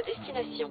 destination.